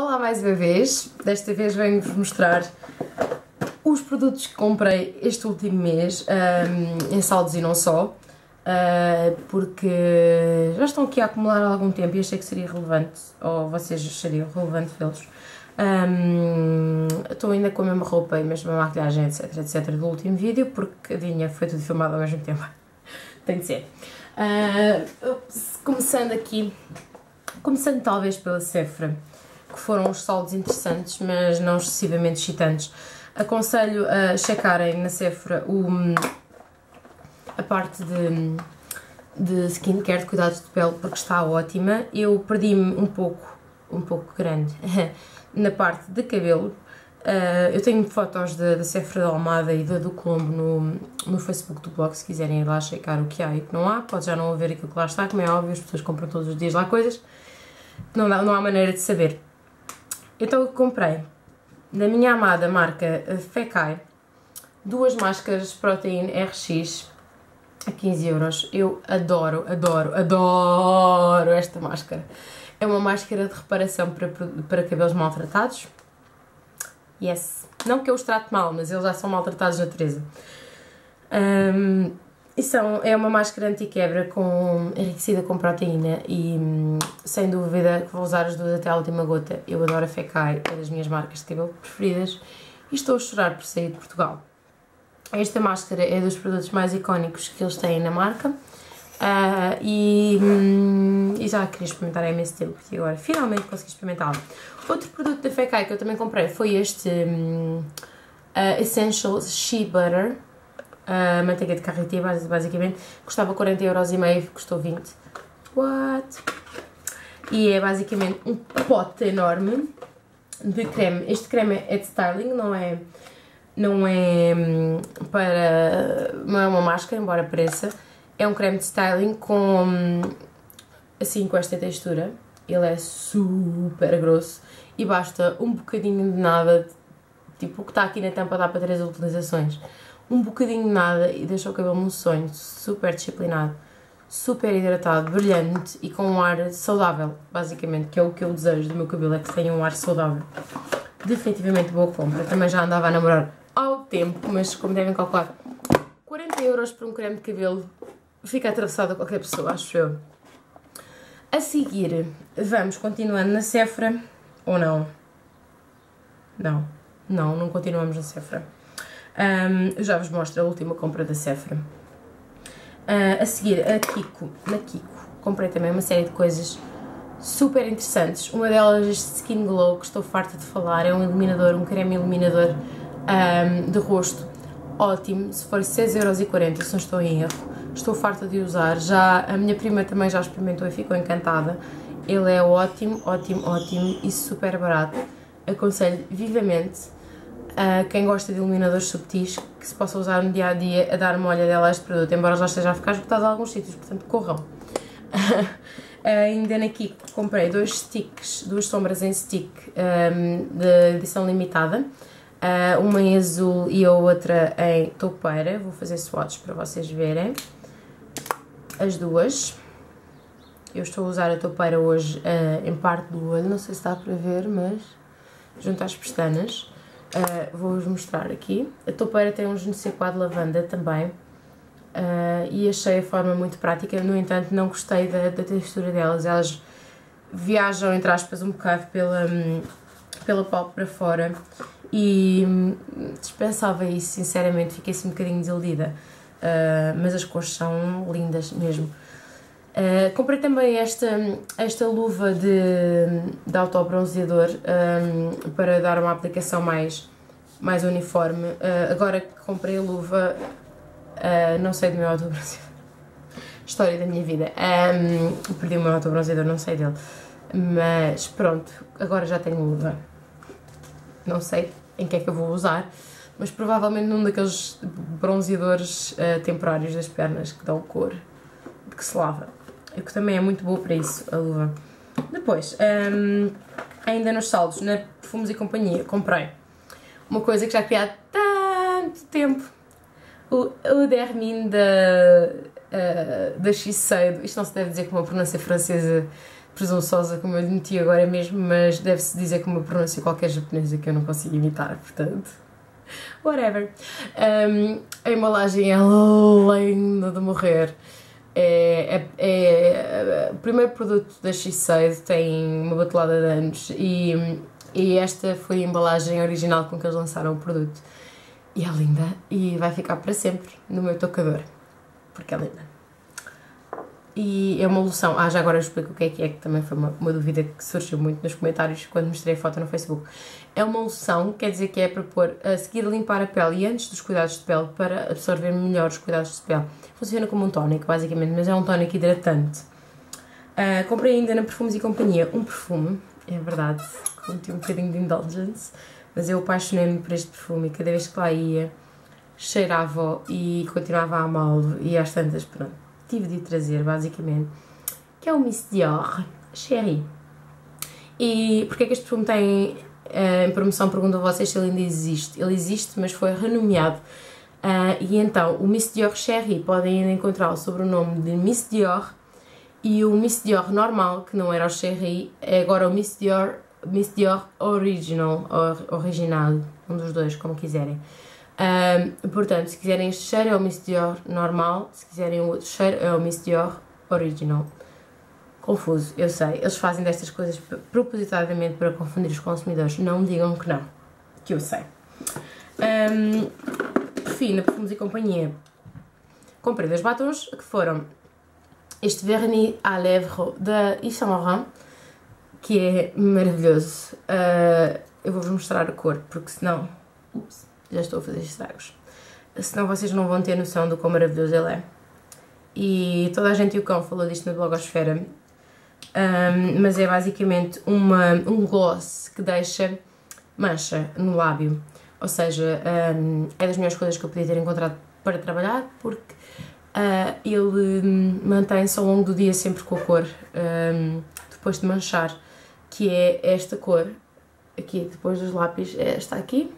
Olá mais uma vez, desta vez venho-vos mostrar os produtos que comprei este último mês um, em saldos e não só uh, porque já estão aqui a acumular algum tempo e achei que seria relevante ou vocês achariam relevante vê-los. Um, estou ainda com a mesma roupa e a mesma maquilhagem etc etc do último vídeo porque adivinha, foi tudo filmado ao mesmo tempo. Tem de ser. Uh, começando aqui começando talvez pela Sephora que foram os saldos interessantes, mas não excessivamente excitantes. Aconselho a checarem na Sephora o, a parte de, de skincare, de cuidados de pele, porque está ótima. Eu perdi-me um pouco, um pouco grande, na parte de cabelo. Uh, eu tenho fotos da, Sephora da Almada e da do Colombo no, no Facebook do blog, se quiserem ir lá checar o que há e o que não há. Pode já não haver aquilo que lá está, como é óbvio, as pessoas compram todos os dias lá coisas. Não, não há maneira de saber. Então eu comprei da minha amada marca Fecai duas máscaras Protein RX a 15 euros. Eu adoro, adoro, adoro esta máscara. É uma máscara de reparação para, para cabelos maltratados. Yes. Não que eu os trate mal, mas eles já são maltratados de natureza. Um, são, é uma máscara anti-quebra com, enriquecida com proteína e sem dúvida que vou usar as duas até a última gota. Eu adoro a Fecai, é das minhas marcas de cabelo preferidas e estou a chorar por sair de Portugal. Esta máscara é dos produtos mais icónicos que eles têm na marca uh, e, hum, e, já queria experimentar há imenso tempo e agora finalmente consegui experimentá-lo. Outro produto da Fecai que eu também comprei foi este um, uh, Essentials Shea Butter a manteiga de carretia, basicamente, custava 40,5€, custou 20. What? E é basicamente um pote enorme de creme. Este creme é de styling, não é, não é hum, para. não é uma máscara, embora pareça. É um creme de styling com. Hum, assim, com esta textura. Ele é super grosso e basta um bocadinho de nada, tipo o que está aqui na tampa dá para três utilizações um bocadinho de nada e deixa o cabelo num sonho, super disciplinado, super hidratado, brilhante e com um ar saudável, basicamente, que é o que eu desejo do meu cabelo, é que tenha um ar saudável. Definitivamente boa compra. Também já andava a namorar ao tempo, mas como devem calcular, 40 euros por um creme de cabelo fica atravessado a qualquer pessoa, acho eu. A seguir, vamos continuando na Sephora, ou não? Não, não, não continuamos na Sephora. Um, já vos mostro a última compra da Sephora. Uh, a seguir, a Kiko, na Kiko, comprei também uma série de coisas super interessantes. Uma delas, este Skin Glow, que estou farta de falar, é um iluminador, um creme iluminador um, de rosto ótimo, se for 6,40€, se não estou em erro. Estou farta de usar, já a minha prima também já experimentou e ficou encantada. Ele é ótimo, ótimo, ótimo e super barato. Aconselho vivamente Uh, quem gosta de iluminadores subtis que se possa usar no dia a dia a dar uma olhadela a este produto, embora já esteja a ficar esgotado em alguns sítios, portanto corram. uh, ainda na Kiko comprei dois sticks, duas sombras em stick um, de edição limitada, uh, uma em azul e a outra em toupeira. Vou fazer swatches para vocês verem as duas. Eu estou a usar a toupeira hoje em parte do olho, não sei se dá para ver, mas junto às pestanas. Uh, Vou-vos mostrar aqui. A toupeira tem um je de lavanda também. Uh, e achei a forma muito prática, no entanto não gostei da, da textura delas. Elas viajam, entre aspas, um bocado pela, pela pálpebra fora e hum, dispensava isso, sinceramente, fiquei-se um bocadinho desiludida. Uh, mas as cores são lindas mesmo. Uh, comprei também esta, esta luva de, de autobronzeador um, para dar uma aplicação mais, mais uniforme. Uh, agora que comprei a luva, uh, não sei do meu autobronzeador. História da minha vida. Um, perdi o meu autobronzeador, não sei dele. Mas pronto, agora já tenho luva. Não sei em que é que eu vou usar, mas provavelmente num daqueles bronzeadores temporários das pernas que dão cor, que se lava que também é muito boa para isso, a luva. Depois, um, ainda nos saldos, na Perfumes e Companhia, comprei uma coisa que já queria há tanto tempo. O, o Dermine da, uh, da Shiseido. Isto não se deve dizer com uma pronúncia francesa presunçosa como eu meti agora mesmo, mas deve-se dizer com uma pronúncia qualquer japonesa que eu não consigo imitar, portanto. Whatever. Um, a embalagem é linda de morrer. É, é, é, o primeiro produto da Shiseido tem uma batelada de anos e, e esta foi a embalagem original com que eles lançaram o produto. E é linda e vai ficar para sempre no meu tocador, porque é linda. E é uma loção. Ah, já agora eu explico o que é que é, que também foi uma, uma dúvida que surgiu muito nos comentários quando mostrei a foto no Facebook. É uma loção, quer dizer que é para pôr a seguir limpar a pele e antes dos cuidados de pele para absorver melhor os cuidados de pele. Funciona como um tónico, basicamente, mas é um tónico hidratante. Uh, comprei ainda na Perfumes e Companhia um perfume, é verdade, cometi um bocadinho de indulgence, mas eu apaixonei-me por este perfume e cada vez que lá ia cheirava e continuava a amá-lo e às tantas, pronto tive de trazer, basicamente, que é o Miss Dior Cherry. E porquê é que este perfume tem uh, em promoção? Pergunto a vocês se ele ainda existe. Ele existe, mas foi renomeado. Uh, e então, o Miss Dior Cherry podem ainda encontrá-lo sob o nome de Miss Dior e o Miss Dior normal, que não era o Cherry, é agora o Miss Dior, Miss Dior Original, or, original, um dos dois, como quiserem. Um, portanto, se quiserem este cheiro é o Miss Dior normal, se quiserem o outro cheiro é o Miss Dior original. Confuso, eu sei. Eles fazem destas coisas propositadamente para confundir os consumidores. Não me digam que não, que eu sei. Um, por fim, na Perfumes e Companhia, comprei dois batons que foram este Vernis à Lèvres da Yves Saint Laurent, que é maravilhoso. Uh, eu vou-vos mostrar a cor, porque senão... Ups já estou a fazer estragos. Senão vocês não vão ter noção do quão maravilhoso ele é. E toda a gente e o cão falou disto na blogosfera, um, mas é basicamente uma, um gloss que deixa mancha no lábio. Ou seja, um, é das melhores coisas que eu podia ter encontrado para trabalhar, porque uh, ele mantém-se ao longo do dia sempre com a cor, depois de manchar, que é esta cor, aqui depois dos lápis, é esta aqui,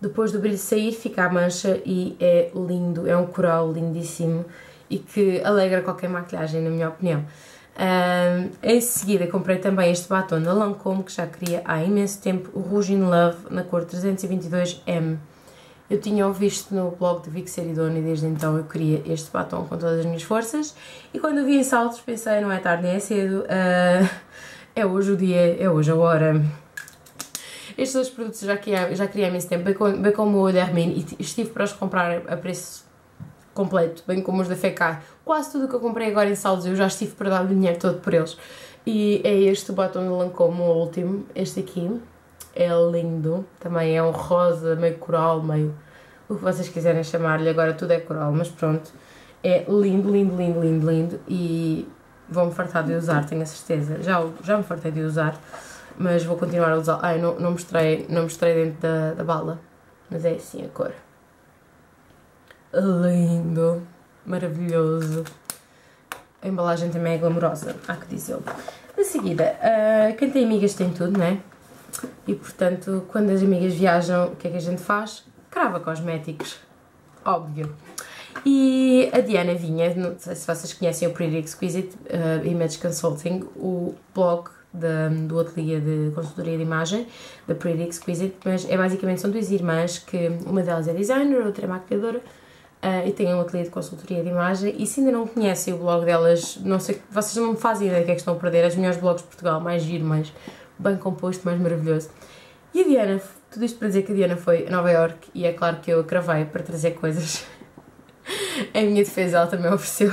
depois do brilho sair fica a mancha e é lindo, é um coral lindíssimo e que alegra qualquer maquilhagem na minha opinião. Um, em seguida comprei também este batom da Lancôme que já queria há imenso tempo, o Rouge in Love na cor 322M. Eu tinha o visto no blog de Vic Seridone e desde então eu queria este batom com todas as minhas forças e quando o vi em saltos pensei não é tarde nem é cedo, uh, é hoje o dia, é hoje a hora. Estes dois produtos já queria, já queria há imenso tempo, bem como, bem como o da Hermine, e estive para os comprar a preço completo, bem como os da FECAR. Quase tudo que eu comprei agora em saldos eu já estive para dar o dinheiro todo por eles. E é este o batom de Lancôme, o último, este aqui. É lindo, também é um rosa, meio coral, meio o que vocês quiserem chamar-lhe, agora tudo é coral, mas pronto. É lindo, lindo, lindo, lindo, lindo e vou-me fartar de usar, tenho a certeza. Já, já me fartei de usar mas vou continuar a usar. Ai, não, não, mostrei, não mostrei dentro da, da bala, mas é assim a cor. Lindo, maravilhoso. A embalagem também é glamourosa, há que dizê-lo. De seguida, uh, quem tem amigas tem tudo, né? E portanto, quando as amigas viajam, o que é que a gente faz? Crava cosméticos, óbvio. E a Diana vinha, não sei se vocês conhecem o Pretty Exquisite uh, Image Consulting, o blog da, do ateliê de consultoria de imagem, da Pretty Exquisite, mas é basicamente são duas irmãs que uma delas é designer, outra é maquilhadora uh, e têm um ateliê de consultoria de imagem e se ainda não conhecem o blog delas, não sei, vocês não fazem ideia do que é que estão a perder, as melhores blogs de Portugal, mais giro, mais bem composto, mais maravilhoso. E a Diana, tudo isto para dizer que a Diana foi a Nova York e é claro que eu a cravei para trazer coisas em minha defesa ela também ofereceu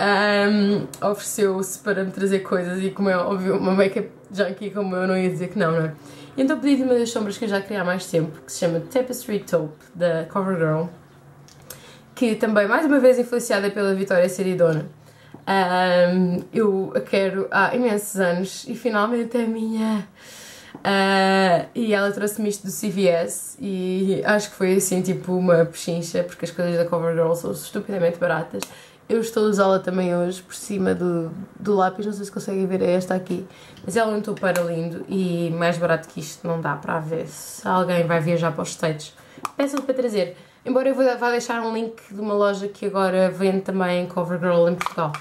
um, ofereceu-se para me trazer coisas e como é óbvio uma make-up junkie como eu não ia dizer que não, não é? Então pedi-lhe uma das sombras que eu já queria há mais tempo que se chama Tapestry Taupe da CoverGirl que também mais uma vez influenciada pela Vitória Seridona um, eu a quero há imensos anos e finalmente é minha Uh, e ela trouxe-me isto do CVS e acho que foi assim tipo uma pechincha porque as coisas da CoverGirl são estupidamente baratas. Eu estou a usá-la também hoje por cima do, do lápis, não sei se conseguem ver, é esta aqui. Mas ela é um para lindo e mais barato que isto não dá para ver se alguém vai viajar para os States. Peçam-lhe para trazer. Embora eu vá deixar um link de uma loja que agora vende também CoverGirl em Portugal.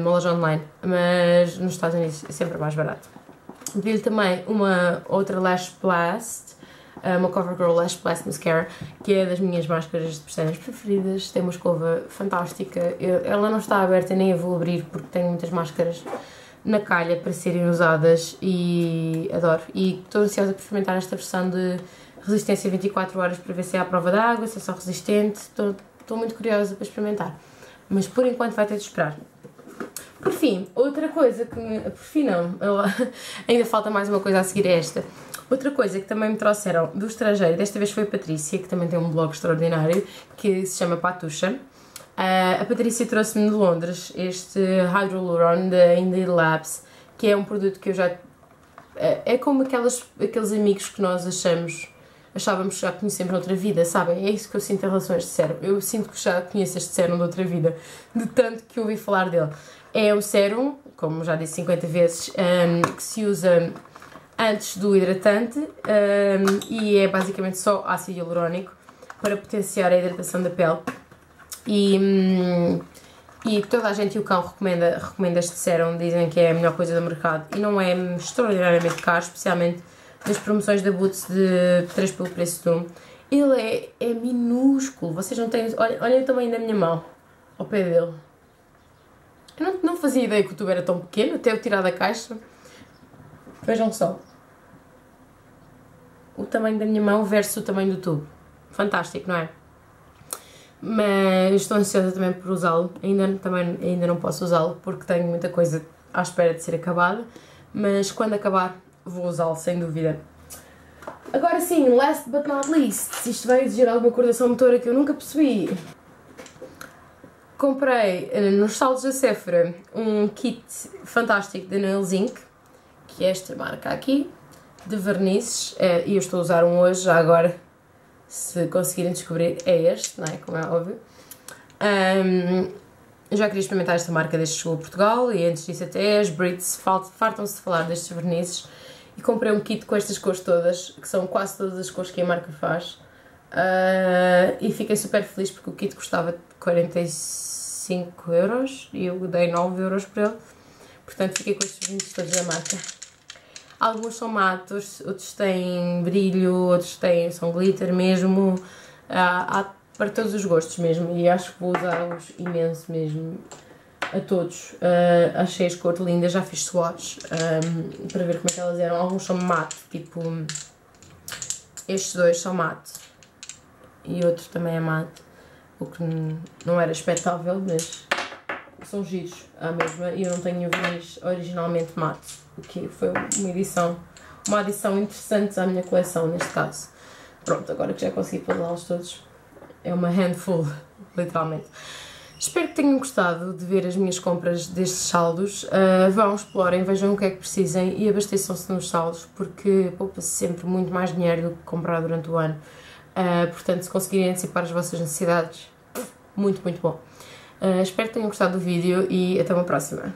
uma loja online, mas nos Estados Unidos é sempre mais barato. Pedi-lhe também uma outra Lash Blast, uma CoverGirl Lash Blast Mascara, que é das minhas máscaras de pestanas preferidas, tem uma escova fantástica, Eu, ela não está aberta nem a vou abrir porque tenho muitas máscaras na calha para serem usadas e adoro. E estou ansiosa por experimentar esta versão de resistência 24 horas para ver se é à prova da água, se é só resistente, estou muito curiosa para experimentar. Mas por enquanto vai ter de esperar. Por fim, outra coisa que me. Por fim, não, ainda falta mais uma coisa a seguir a esta. Outra coisa que também me trouxeram do estrangeiro, desta vez foi a Patrícia, que também tem um blog extraordinário, que se chama Patucha. Uh, a Patrícia trouxe-me de Londres este Hydroluron da Indie Labs, que é um produto que eu já. É, é como aquelas, aqueles amigos que nós achamos achávamos que já conhecemos noutra vida, sabem? É isso que eu sinto em relação a este sérum. Eu sinto que já conheço este sérum de outra vida, de tanto que ouvi falar dele. É o sérum, como já disse 50 vezes, um, que se usa antes do hidratante um, e é basicamente só ácido hialurónico para potenciar a hidratação da pele. E, um, e toda a gente e o cão recomenda, recomenda este sérum, dizem que é a melhor coisa do mercado e não é extraordinariamente caro, especialmente nas promoções da Boots de 3 pelo preço de 1. Ele é, é minúsculo, vocês não têm. Olhem, olhem o tamanho da minha mão ao pé dele. Eu não, não fazia ideia que o tubo era tão pequeno, até eu tirar da caixa. Vejam só. O tamanho da minha mão versus o tamanho do tubo. Fantástico, não é? Mas estou ansiosa também por usá-lo. Ainda, também, ainda não posso usá-lo porque tenho muita coisa à espera de ser acabada. Mas quando acabar, vou usá-lo sem dúvida. Agora sim, last but not least, isto vai exigir alguma coordenação motora que eu nunca percebi. Comprei nos saldos da Sephora um kit fantástico da Nails Inc, que é esta marca aqui, de vernizes, eh, e eu estou a usar um hoje, já agora, se conseguirem descobrir, é este, não é? Como é óbvio. Um, já queria experimentar esta marca desde que chegou a Portugal e antes disso até as Brits fartam-se de falar destes vernizes e comprei um kit com estas cores todas, que são quase todas as cores que a marca faz. Uh, e fiquei super feliz porque o kit custava 45 euros e eu dei 9 euros por ele. Portanto, fiquei com estes vinhos todos da marca. Alguns são matos, outros têm brilho, outros têm, são glitter mesmo. Uh, há para todos os gostos mesmo e acho que vou usá-los imenso mesmo a todos. Uh, achei as cores lindas, já fiz swatch um, para ver como é que elas eram. Alguns são mate, tipo estes dois são mate e outro também é mate, o que não era expectável, mas são giros à mesma e eu não tenho verniz originalmente mate, o que foi uma edição, uma adição interessante à minha coleção neste caso. Pronto, agora que já consegui pô-los todos, é uma handful, literalmente. Espero que tenham gostado de ver as minhas compras destes saldos. Uh, vão, explorem, vejam o que é que precisem e abasteçam-se nos saldos, porque poupa-se sempre muito mais dinheiro do que comprar durante o ano. Uh, portanto, se conseguirem antecipar as vossas necessidades, muito, muito bom. Uh, espero que tenham gostado do vídeo e até uma próxima.